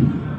you.